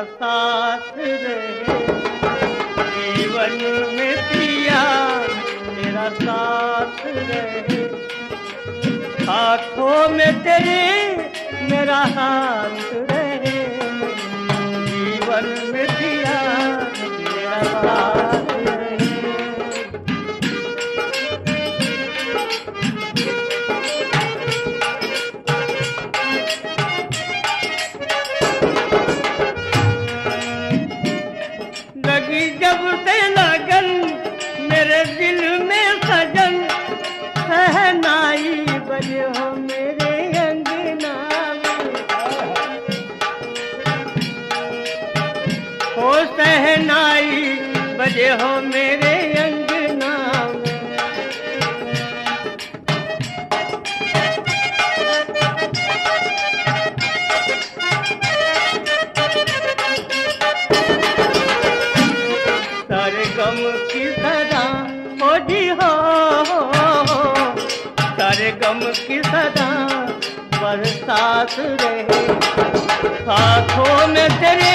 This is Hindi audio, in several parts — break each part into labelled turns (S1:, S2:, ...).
S1: मेरा साथ रहे। जीवन में पिया तेरा साथ रहे। हाथों में तेरे मेरा हाथ रहे। जीवन सहनाई बजे हो मेरे अंगना सारे गम की सदा जी हो। सारे गम की सदा बरसात रहे। हाथों में तेरे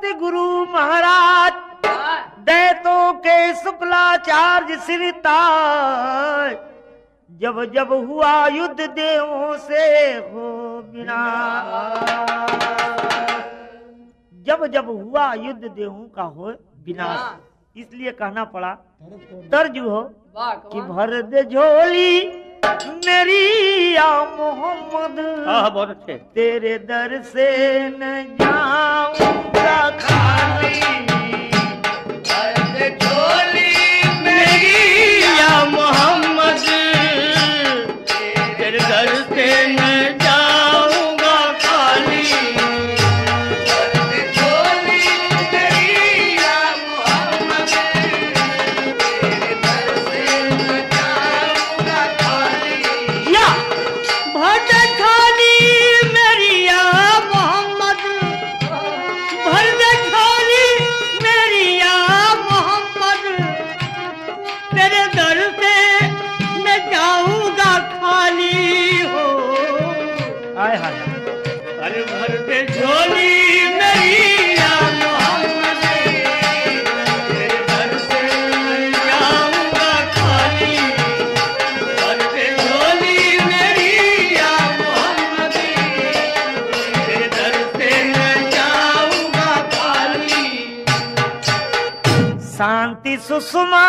S1: के बृहस्पति गुरु महाराज। दैतों के शुक्लाचार्य श्रीताज जब जब हुआ युद्ध देवों से हो बिना। जब जब हुआ युद्ध देवों का हो विनाश इसलिए कहना पड़ा तर्ज हो कि भर दे झोली। मेरी या मोहम्मद हाँ बहुत अच्छे। तेरे दर से न जाऊँगा खाली। सुषमा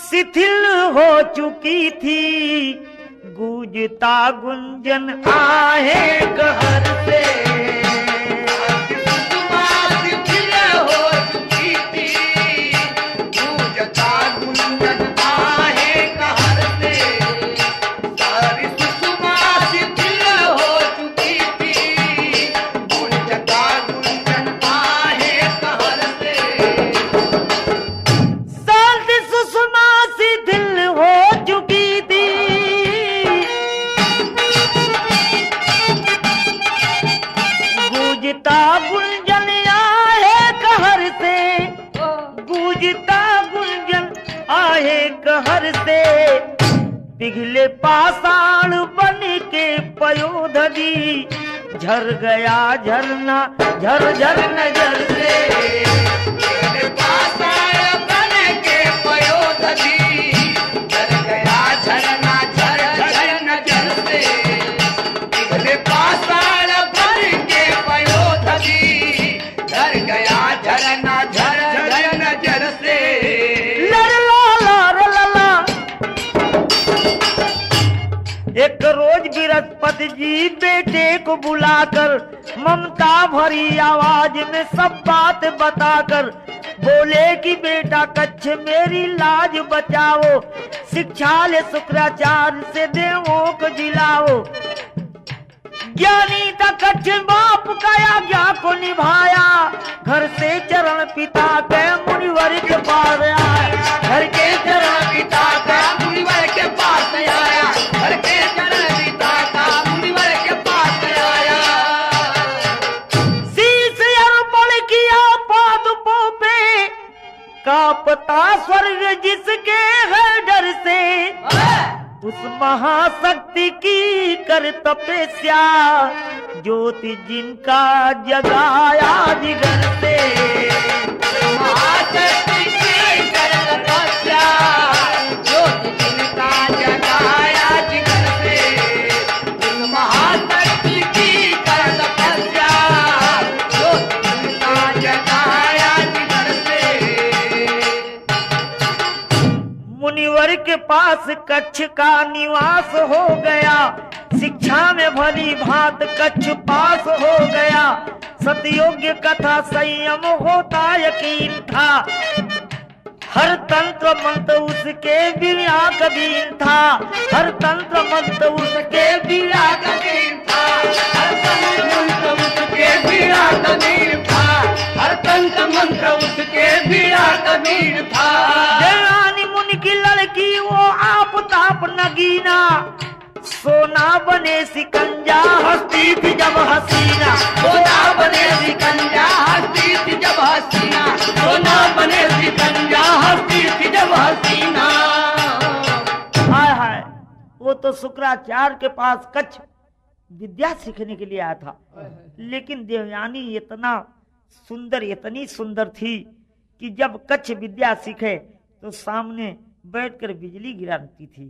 S1: शिथिल हो चुकी थी गूंजता गुंजन घर झरना झर झर को बुलाकर ममता भरी आवाज़ में सब बात बताकर बोले कि बेटा कच्छ मेरी लाज बचाओ, शिक्षा ले शुक्राचार्य से देवों को जिलाओ।
S2: ज्ञानी कच्छ बाप का आज्ञा को निभाया, घर से चरण पिता के मुनिवर के पास आया। घर के चरण पिता के कांपता स्वर्ग जिसके हर डर से। उस महाशक्ति की कर तपस्या ज्योति जिनका जगाया जिगर से। पास कच्छ का निवास हो गया। शिक्षा में भली भात कच्छ पास हो गया। सतयोग्य कथा संयम होता यकीन था। हर तंत्र मंत्र उसके बिना कबीर था। हर तंत्र मंत्र उसके बिना
S1: कबीर था, हर तंत्र मंत्र उसके बिना कबीर
S2: सोना बने सिकंजा। हस्ती थी जब हसीना।
S1: सोना बने सिकंजा। हस्ती थी जब हसीना। सोना बने सिकंजा। हस्ती थी जब हसीना।
S2: हाय हाय, वो तो शुक्राचार्य के पास कच्छ विद्या सीखने के लिए आया था। लेकिन देवयानी इतना सुंदर, इतनी सुंदर थी कि जब कच्छ विद्या सीखे तो सामने बैठकर बिजली गिराती थी।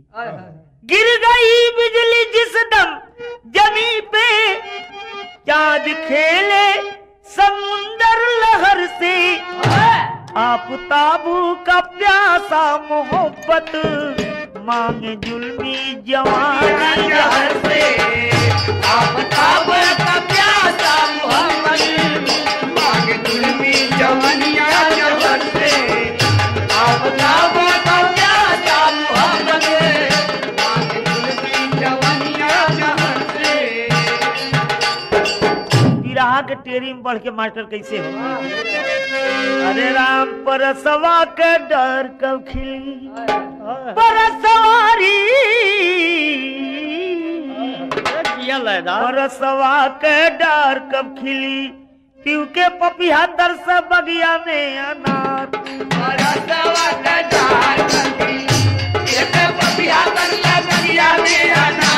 S2: गिर गई बिजली जिस दम जमी पे। चाँद खेले समुंदर लहर से। आप ताबू का प्यासा मोहब्बत मांगे जुल्मी जवान से। बढ़ के मास्टर कैसे हो? अरे राम परसवा के डर कब खिली? परसवारी। परसवा के डर कब खिली? पीव के पपिया दर से बगिया में अनार
S1: परसवा का जार करती, एक पपिया करता बगिया में अनार।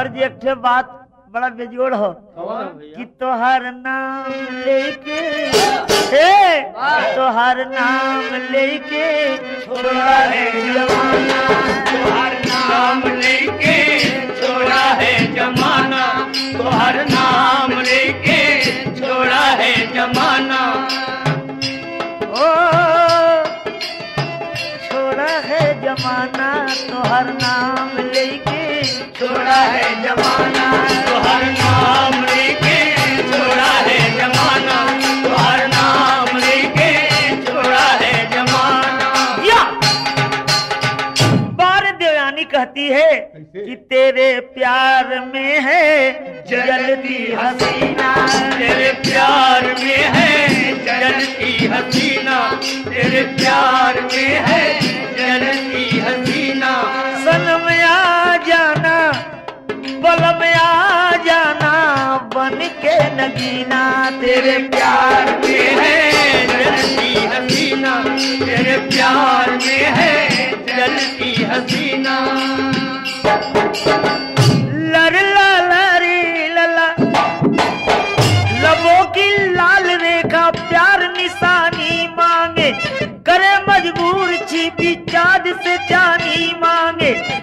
S2: तर्ज एक बात बड़ा बेजोड़ हो। कि तोहर नाम लेके हे तोहर नाम लेके छोड़ा है जमाना।
S1: तोहर नाम लेके छोड़ा है जमाना। तोहर नाम लेके छोड़ा है जमाना।
S2: ओ छोड़ा है जमाना तोहर नाम लेके
S1: छोड़ा है जमाना तोहर नाम लेके छोड़ा है जमाना तोहर नाम लेके छोड़ा है जमाना।
S2: या। बार देवयानी कहती है कि तेरे प्यार में है जलती हसीना।
S1: तेरे प्यार में है जलती हसीना। तेरे प्यार में है
S2: नगीना,
S1: तेरे प्यार में है। जलती हसीना तेरे प्यार में है। जलती हसीना।
S2: की प्यार निशानी मांगे। करे मजबूर से जानी मांगे।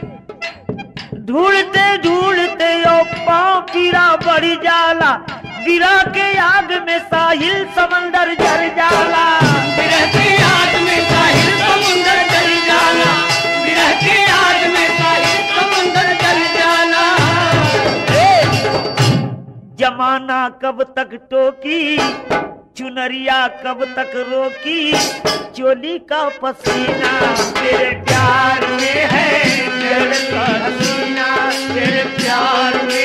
S2: ढूंढते ढूंढते पाँव पीरा बढ़ जाला। गिरा के आग में साहिल समंदर जल जाला।
S1: विरह की आग में साहिल समुंदर जल जाना विरह की आग में साहिल समुंदर जल जाना
S2: जमाना
S1: कब तक टोकी चुनरिया कब तक रोकी चोली का पसीना तेरे प्यार में है जलती हसीना तेरे प्यार में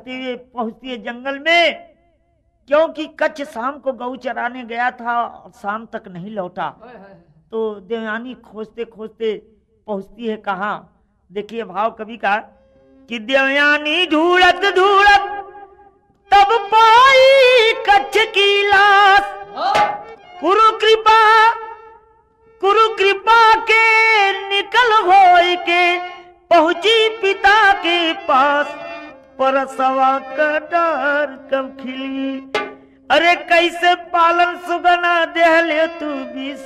S1: कहते हुए पहुँचती है जंगल में क्योंकि कच्छ शाम को गऊ चराने गया था और शाम तक नहीं लौटा। तो देवयानी खोजते खोजते पहुँचती है कहा देखिए भाव कवि का कि देवयानी ढूंढत ढूंढत तब पाई कच्छ की लाश। कुरु कृपा कुरु कृपा के निकल होई के पहुँची पिता के पास। परसवा का डर कब खिली? अरे कैसे पालन सुगना देहले तू कैसे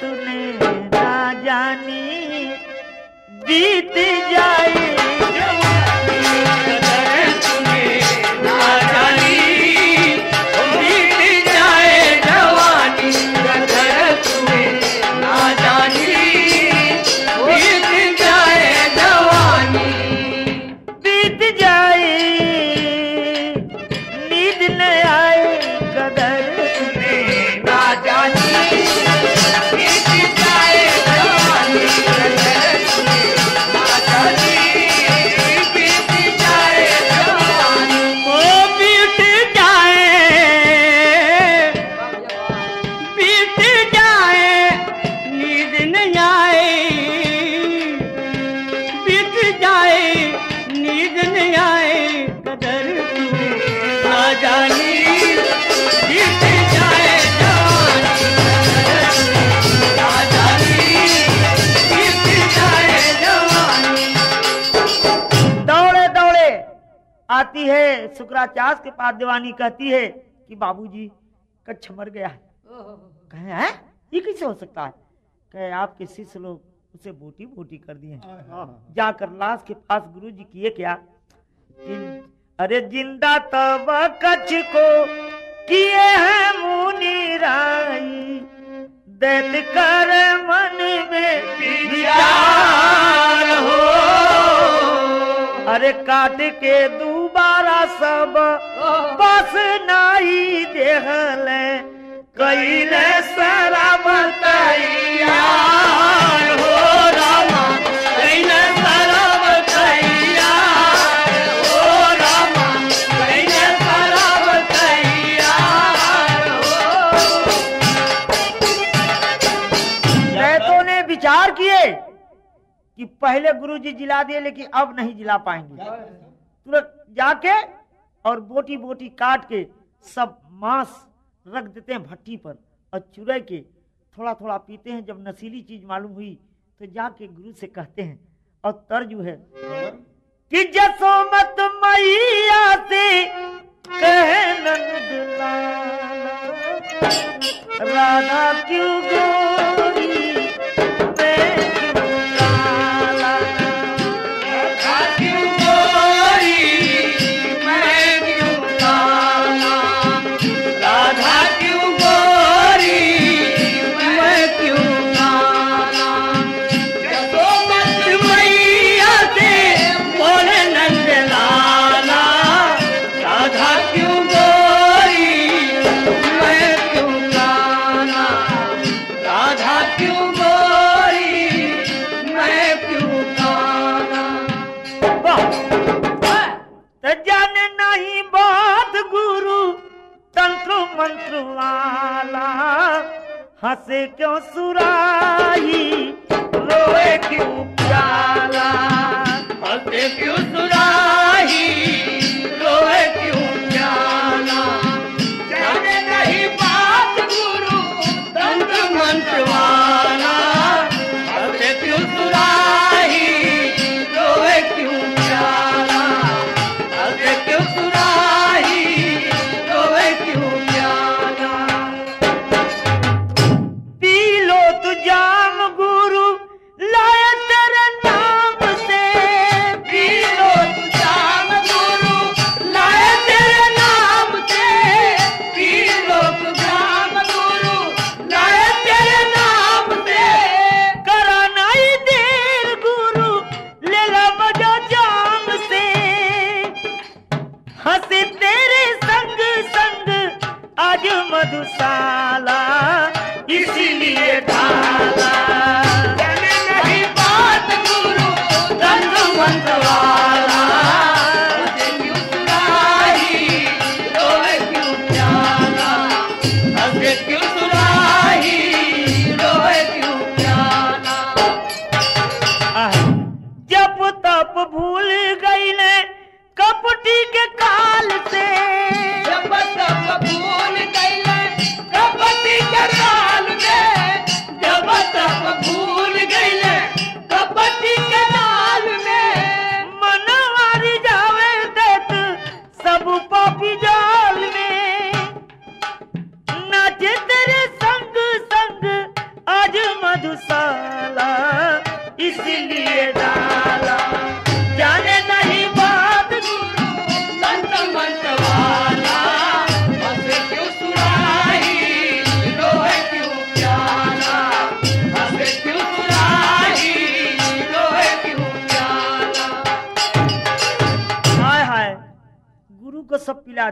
S1: तूने ना जानी बीत जाए। आती है शुक्राचार्य के पास दीवानी कहती है कि बाबूजी कच्छ मर गया है। कहे हैं? ये कैसे हो सकता है? कहे आपके शिष्य लोग उसे बोटी बोटी कर दिए जाकर लाश के पास गुरु जी किए क्या? अरे ज़िंदा तब कच्छ को किए हैं मुनि राई। दैत कर मन में विचार हो। अरे काट के दोबारा सब बस नाई देहल। कैले सारा बताइया हो। कि पहले गुरु जी जिला दिए, लेकिन अब नहीं जिला पाएँगे। तुरंत जाके और बोटी बोटी काट के सब मांस रख देते हैं भट्टी पर और चुरा के थोड़ा थोड़ा पीते हैं। जब नशीली चीज़ मालूम हुई तो जाके गुरु से कहते हैं, और तर्जु है, कि जसोमत मैया से राधा क्यों
S2: हंसे क्यों सुराही? रोए क्यों प्याला?
S1: हंसे क्यों सुराही?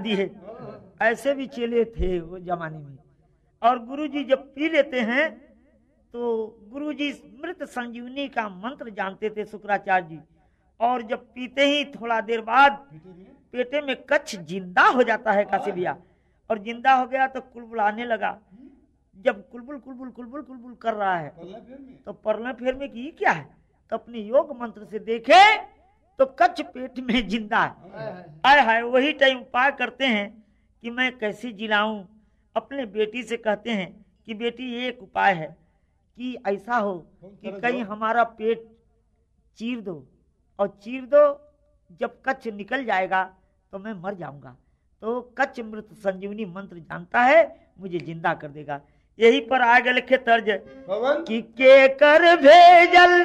S2: दी है। ऐसे भी चेले थे वो जमाने में। और गुरु जी जब पी लेते हैं तो गुरु जी मृत संजीवनी का मंत्र जानते थे शुक्राचार्य जी। और जब पीते ही थोड़ा देर बाद पेटे में कच्छ ज़िंदा हो जाता है काशी भैया और ज़िंदा हो गया तो कुलबुलाने लगा। जब कुलबुल कुलबुल कुलबुल कुलबुल कर रहा है तो परले फेर में की क्या है? तो अपने योग मंत्र से देखे तो कच्छ पेट में ज़िंदा है। आय हाय वही टाइम उपाय करते हैं कि मैं कैसे जिलाऊं। अपने बेटी से कहते हैं कि बेटी ये एक उपाय है कि ऐसा हो कि कहीं हमारा पेट चीर दो और चीर दो। जब कच्छ निकल जाएगा तो मैं मर जाऊँगा। तो कच्छ मृत संजीवनी मंत्र जानता है मुझे ज़िंदा कर देगा। यही पर आगे लिखे तर्ज कि के कर भेजल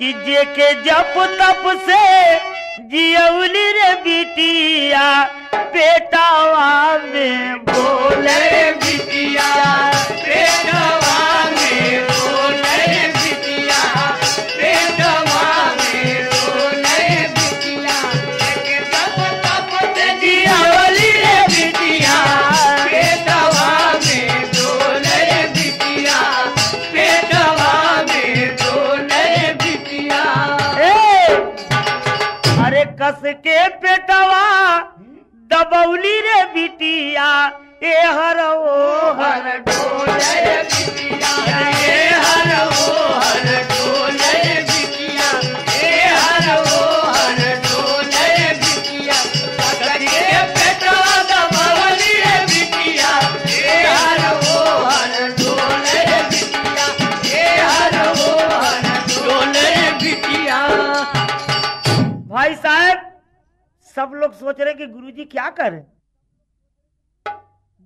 S1: भाई
S2: कि जप तप से जियउली रे बिटिया पेटावा में बोले
S1: बोले बिटिया पेटवा
S2: दबौली रे बिटिया ए हर ओ लोग सोच रहे कि गुरुजी क्या कर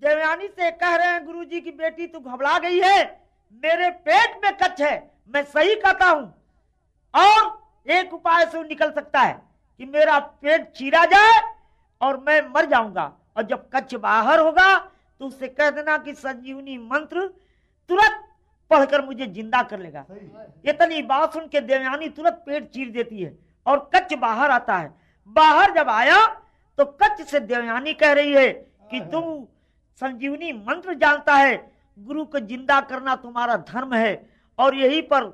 S2: देवयानी से कह रहे हैं गुरुजी की बेटी तू घबरा गई है मेरे पेट में कच्छ है मैं सही कहता हूँ। और एक उपाय से निकल सकता है कि मेरा पेट चीरा जाए और मैं मर जाऊँगा। और जब कच्छ बाहर होगा तो उससे कह देना कि संजीवनी मंत्र तुरंत पढ़कर मुझे ज़िंदा कर लेगा। इतनी बात सुन के देवयानी तुरंत पेट चीर देती है और कच्च बाहर आता है। बाहर जब आया तो कच्च से देवयानी कह रही है कि तुम संजीवनी मंत्र जानता है गुरु को ज़िंदा करना तुम्हारा धर्म है और यही पर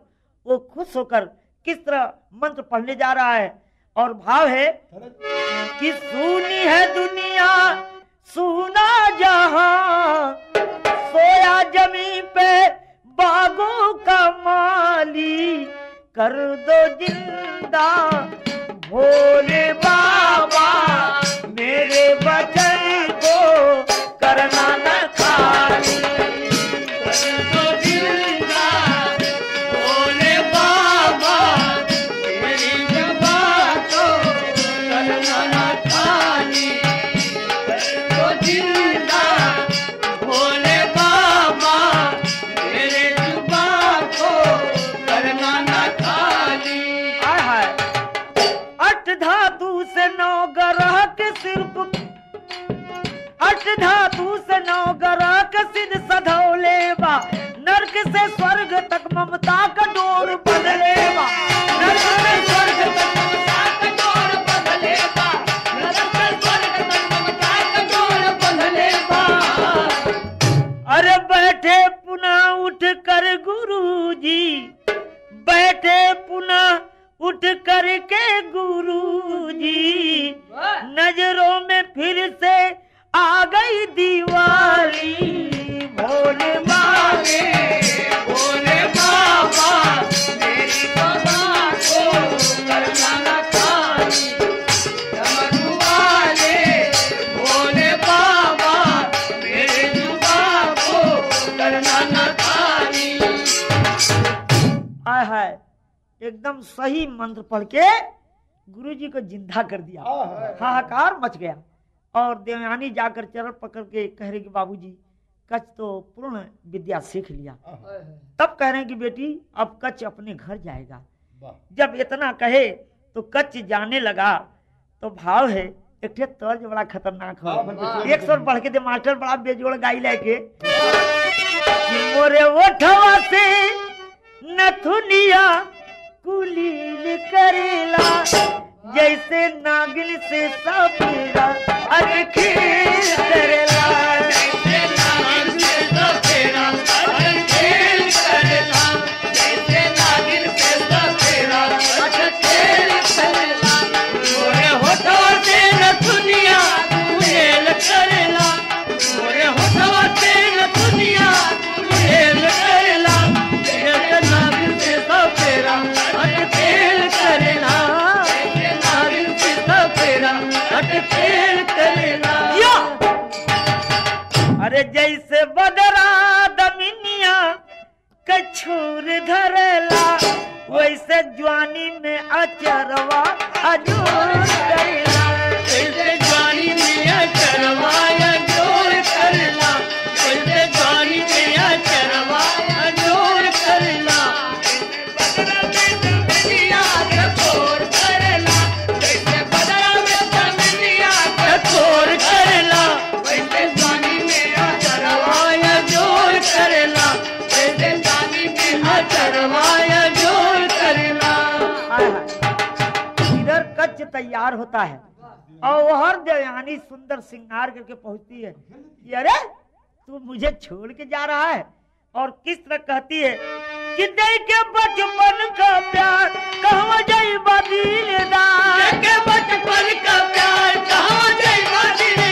S2: वो खुश होकर किस तरह मंत्र पढ़ने जा रहा है और भाव है कि सुनी है दुनिया सुना जहाँ सोया जमी पे बागों का माली कर दो ज़िंदा बाबा मेरे बचन को करना सही मंत्र पढ़ के गुरु जी को ज़िंदा कर दिया। हाहाकार मच गया। और देवयानी जाकर चरण पकड़ के कह रहे कि बाबूजी कच्छ तो पूर्ण विद्या सीख लिया। तब कह रहे हैं कि बेटी अब कच्छ अपने घर जाएगा। जब इतना कहे तो कच्छ जाने लगा। तो भाव है एक तर्ज बड़ा खतरनाक हो। एक सौ बढ़ के दे मास्टर बड़ा बेजोड़ गाई लेके मोरे ओठवा से नथुनिया कुलील करेला जैसे नागिन से सपेरा अरे खेल करेला ज्वानी में अचरवा अजूर। तैयार होता है। और वह देवयानी सुंदर सिंगार करके पहुँचती है कि अरे, तू मुझे छोड़ के जा रहा है। और किस तरह कहती है कि दे के बचपन का प्यार, कहो जाई बदीलेदार
S1: के बचपन का प्यार, कहो जाएगा दिलेदार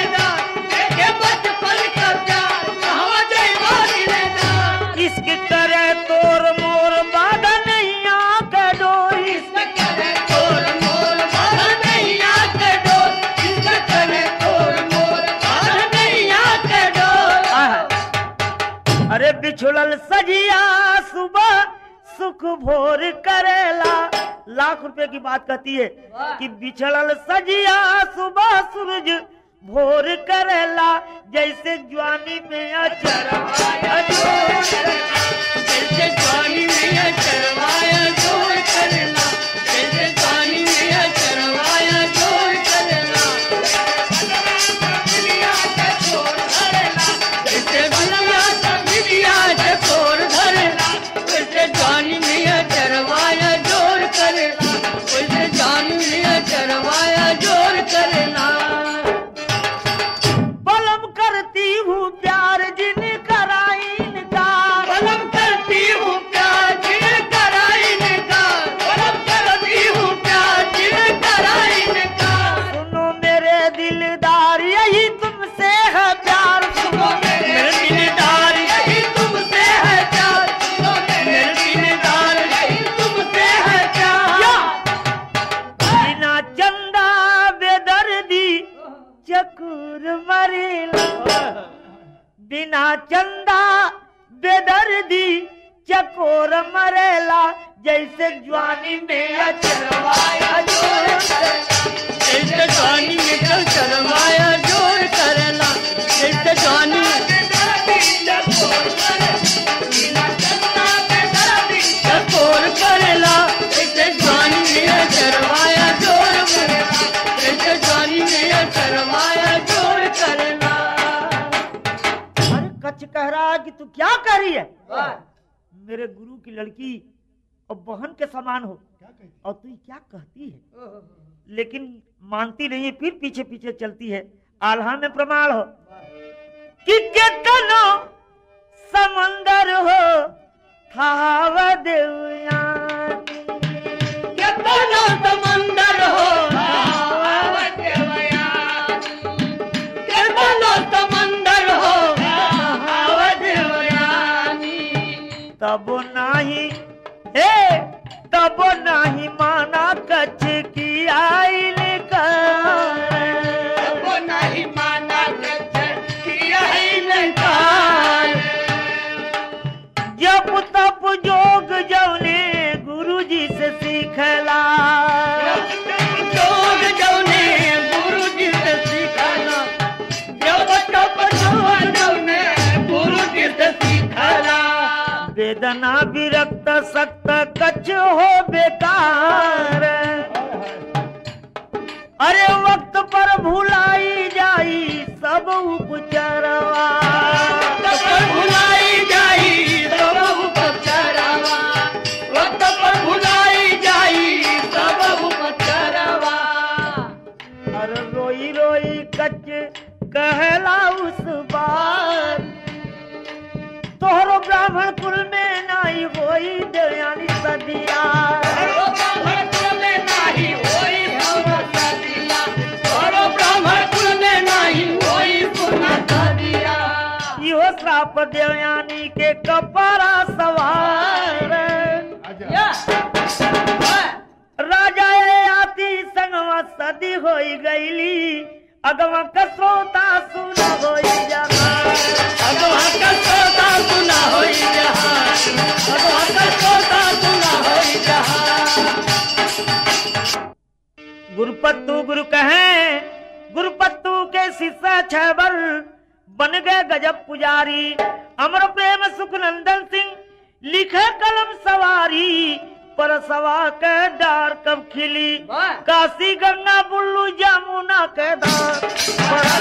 S2: बिछुड़ल सजिया सुबह सुख भोर करेला। लाख रुपए की बात कहती है कि बिछड़ल सजिया सुबह सूरज भोर करेला। जैसे ज्वानी में अचरवाया।
S1: जैसे ज्वानी में चरवाया
S2: चंदा बेदर्दी चकोर मरेला जैसे ज्वानी में अचरवाया
S1: जैसे ज्वानी में
S2: कह रहा है कि तू क्या कह रही है? मेरे गुरु की लड़की और बहन के समान हो। और तू क्या कहती है? लेकिन मानती नहीं है फिर पीछे पीछे चलती है। आल्हा में प्रमाण हो। कि कितनो समंदर हो थाव देवयानी वेदना विरक्त सक्त कच हो बेकार। अरे वक्त पर भुलाई श्राप देवयानी के कपड़ा सवार। राजा ये आती संगवा सदी होई गईली। अगवा कसोता सुन होई जमा गुरुपत्तू गुरु कहे गुरुपत्तू के शिष्य छबर बन गए गजब पुजारी। अमर प्रेम सुख नंदन सिंह लिखे कलम सवारी पर सवा के डार कब खिली? काशी गंगा बुल्लू जमुना के
S1: दार। पर